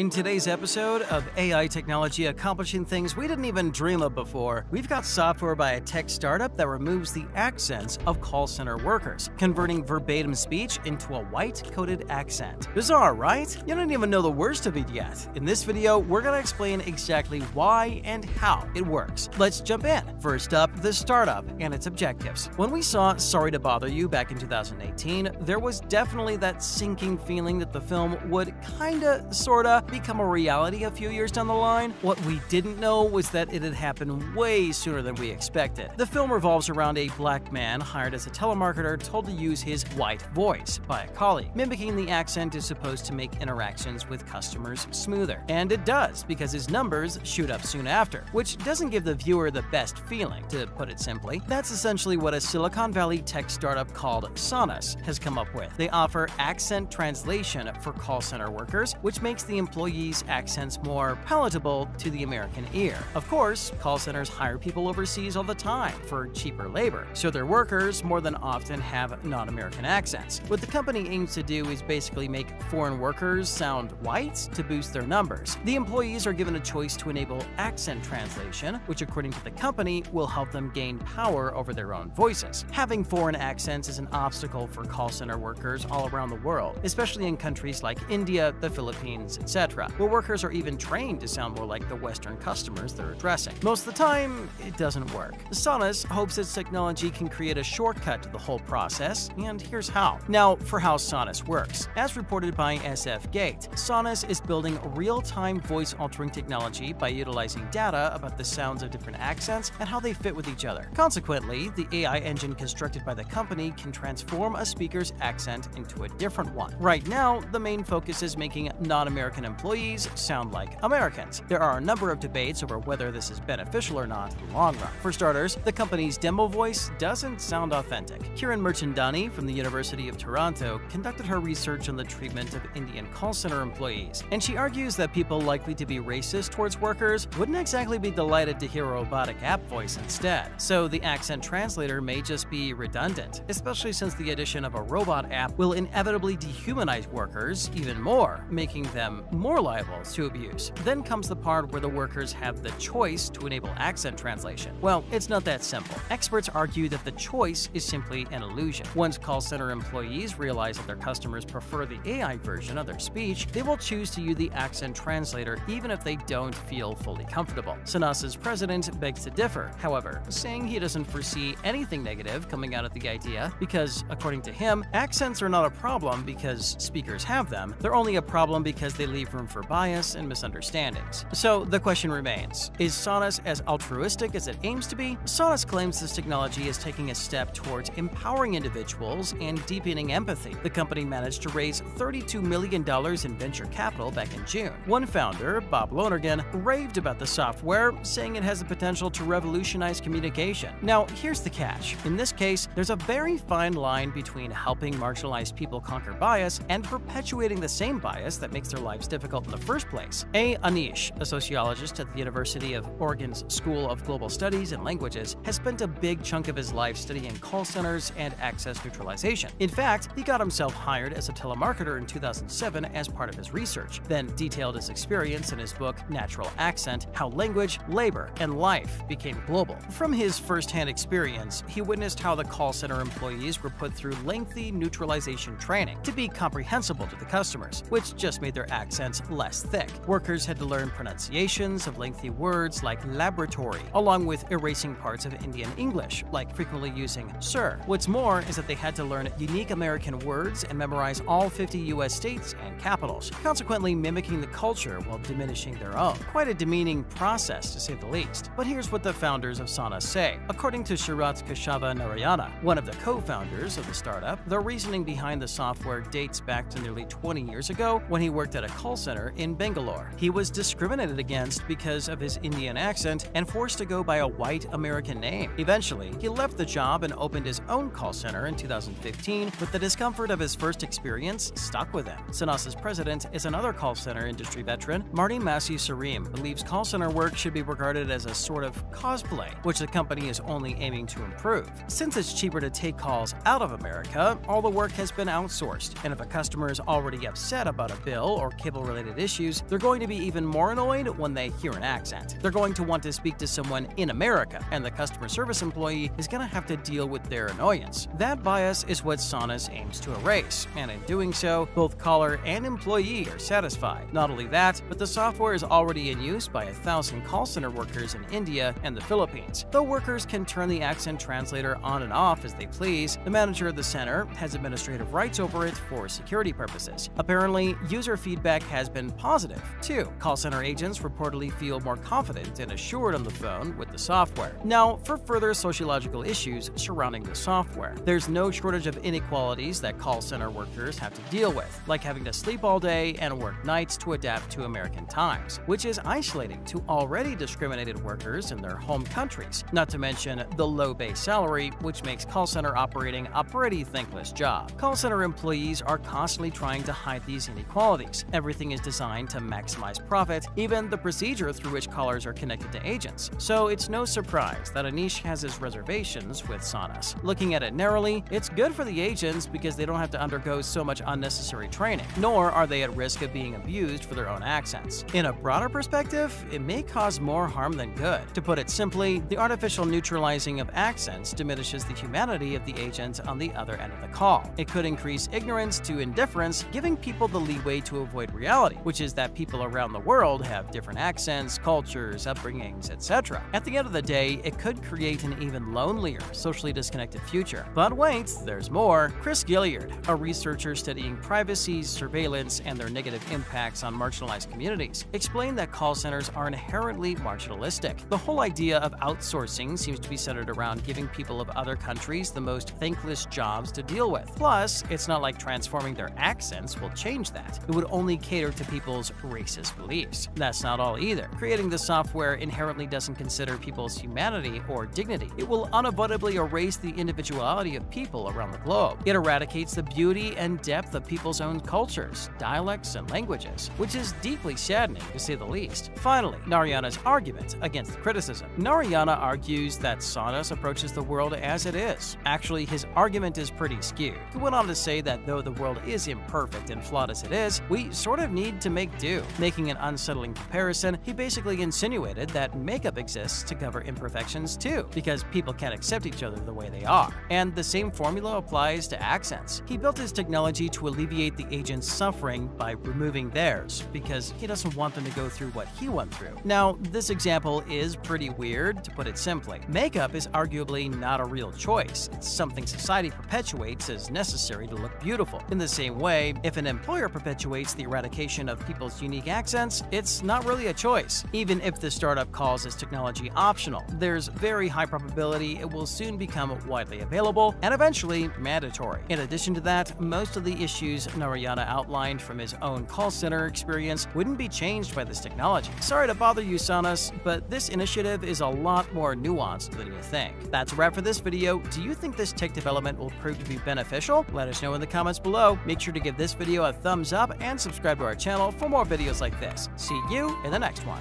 In today's episode of AI technology accomplishing things we didn't even dream of before, we've got software by a tech startup that removes the accents of call center workers, converting verbatim speech into a white coded accent. Bizarre, right? You don't even know the worst of it yet. In this video, we're gonna explain exactly why and how it works. Let's jump in. First up, the startup and its objectives. When we saw Sorry to Bother You back in 2018, there was definitely that sinking feeling that the film would kinda, sorta, become a reality a few years down the line, what we didn't know was that it had happened way sooner than we expected. The film revolves around a black man hired as a telemarketer told to use his white voice by a colleague. Mimicking the accent is supposed to make interactions with customers smoother. And it does, because his numbers shoot up soon after, which doesn't give the viewer the best feeling, to put it simply. That's essentially what a Silicon Valley tech startup called Sanas has come up with. They offer accent translation for call center workers, which makes the employees' accents more palatable to the American ear. Of course, call centers hire people overseas all the time for cheaper labor, so their workers more than often have non-American accents. What the company aims to do is basically make foreign workers sound white to boost their numbers. The employees are given a choice to enable accent translation, which according to the company will help them gain power over their own voices. Having foreign accents is an obstacle for call center workers all around the world, especially in countries like India, the Philippines, etc where workers are even trained to sound more like the Western customers they're addressing. Most of the time, it doesn't work. Sanas hopes its technology can create a shortcut to the whole process, and here's how. Now, for how Sanas works. As reported by SF Gate, Sanas is building real-time voice-altering technology by utilizing data about the sounds of different accents and how they fit with each other. Consequently, the AI engine constructed by the company can transform a speaker's accent into a different one. Right now, the main focus is making non-American employees sound like Americans. There are a number of debates over whether this is beneficial or not in the long run. For starters, the company's demo voice doesn't sound authentic. Kiran Mirchandani from the University of Toronto conducted her research on the treatment of Indian call center employees, and she argues that people likely to be racist towards workers wouldn't exactly be delighted to hear a robotic app voice instead. So the accent translator may just be redundant, especially since the addition of a robot app will inevitably dehumanize workers even more, making them more liable to abuse. Then comes the part where the workers have the choice to enable accent translation. Well, it's not that simple. Experts argue that the choice is simply an illusion. Once call center employees realize that their customers prefer the AI version of their speech, they will choose to use the accent translator even if they don't feel fully comfortable. Sanas's president begs to differ, however, saying he doesn't foresee anything negative coming out of the idea because, according to him, accents are not a problem because speakers have them, they're only a problem because they leave room room for bias and misunderstandings. So the question remains, is Sanas as altruistic as it aims to be? Sanas claims this technology is taking a step towards empowering individuals and deepening empathy. The company managed to raise $32 million in venture capital back in June. One founder, Bob Lonergan, raved about the software, saying it has the potential to revolutionize communication. Now, here's the catch. In this case, there's a very fine line between helping marginalized people conquer bias and perpetuating the same bias that makes their lives difficult difficult in the first place. A. Aneesh, a sociologist at the University of Oregon's School of Global Studies and Languages, has spent a big chunk of his life studying call centers and accent neutralization. In fact, he got himself hired as a telemarketer in 2007 as part of his research, then detailed his experience in his book Neutral Accent How Language, Labor, and Life Became Global. From his firsthand experience, he witnessed how the call center employees were put through lengthy neutralization training to be comprehensible to the customers, which just made their less thick. Workers had to learn pronunciations of lengthy words like laboratory, along with erasing parts of Indian English, like frequently using sir. What's more is that they had to learn unique American words and memorize all 50 US states and capitals, consequently mimicking the culture while diminishing their own. Quite a demeaning process, to say the least. But here's what the founders of Sana say. According to Sharath Keshava Narayana, one of the co-founders of the startup, the reasoning behind the software dates back to nearly 20 years ago when he worked at a call center in Bangalore. He was discriminated against because of his Indian accent and forced to go by a white American name. Eventually, he left the job and opened his own call center in 2015, but the discomfort of his first experience stuck with him. Sanas's president is another call center industry veteran. Marty Massey Sarim believes call center work should be regarded as a sort of cosplay, which the company is only aiming to improve. Since it's cheaper to take calls out of America, all the work has been outsourced, and if a customer is already upset about a bill or cable travel related issues, they're going to be even more annoyed when they hear an accent. They're going to want to speak to someone in America, and the customer service employee is going to have to deal with their annoyance. That bias is what Sanas aims to erase, and in doing so, both caller and employee are satisfied. Not only that, but the software is already in use by a thousand call center workers in India and the Philippines. Though workers can turn the accent translator on and off as they please, the manager of the center has administrative rights over it for security purposes. Apparently, user feedback has been positive, too. Call center agents reportedly feel more confident and assured on the phone with the software. Now, for further sociological issues surrounding the software, there's no shortage of inequalities that call center workers have to deal with, like having to sleep all day and work nights to adapt to American times, which is isolating to already discriminated workers in their home countries, not to mention the low base salary, which makes call center operating a pretty thankless job. Call center employees are constantly trying to hide these inequalities. Everything is designed to maximize profit, even the procedure through which callers are connected to agents. So it's no surprise that Aneesh has his reservations with Sanas. Looking at it narrowly, it's good for the agents because they don't have to undergo so much unnecessary training, nor are they at risk of being abused for their own accents. In a broader perspective, it may cause more harm than good. To put it simply, the artificial neutralizing of accents diminishes the humanity of the agent on the other end of the call. It could increase ignorance to indifference, giving people the leeway to avoid reality, which is that people around the world have different accents, cultures, upbringings, etc. At the end of the day, it could create an even lonelier, socially disconnected future. But wait, there's more. Chris Gilliard, a researcher studying privacy, surveillance, and their negative impacts on marginalized communities, explained that call centers are inherently marginalistic. The whole idea of outsourcing seems to be centered around giving people of other countries the most thankless jobs to deal with. Plus, it's not like transforming their accents will change that. It would only cater to people's racist beliefs. That's not all either. Creating the software inherently doesn't consider people's humanity or dignity. It will unavoidably erase the individuality of people around the globe. It eradicates the beauty and depth of people's own cultures, dialects, and languages, which is deeply saddening to say the least. Finally, Narayana's argument against the criticism. Narayana argues that Sanas approaches the world as it is. Actually, his argument is pretty skewed. He went on to say that though the world is imperfect and flawed as it is, we sort of need to make do. Making an unsettling comparison, he basically insinuated that makeup exists to cover imperfections too, because people can't accept each other the way they are. And the same formula applies to accents. He built his technology to alleviate the agent's suffering by removing theirs, because he doesn't want them to go through what he went through. Now, this example is pretty weird, to put it simply. Makeup is arguably not a real choice. It's something society perpetuates as necessary to look beautiful. In the same way, if an employer perpetuates the eradication of people's unique accents, it's not really a choice. Even if the startup calls this technology optional, there's very high probability it will soon become widely available and eventually mandatory. In addition to that, most of the issues Narayana outlined from his own call center experience wouldn't be changed by this technology. Sorry to bother you, Sanas, but this initiative is a lot more nuanced than you think. That's a wrap for this video. Do you think this tech development will prove to be beneficial? Let us know in the comments below. Make sure to give this video a thumbs up and subscribe to our channel for more videos like this. See you in the next one.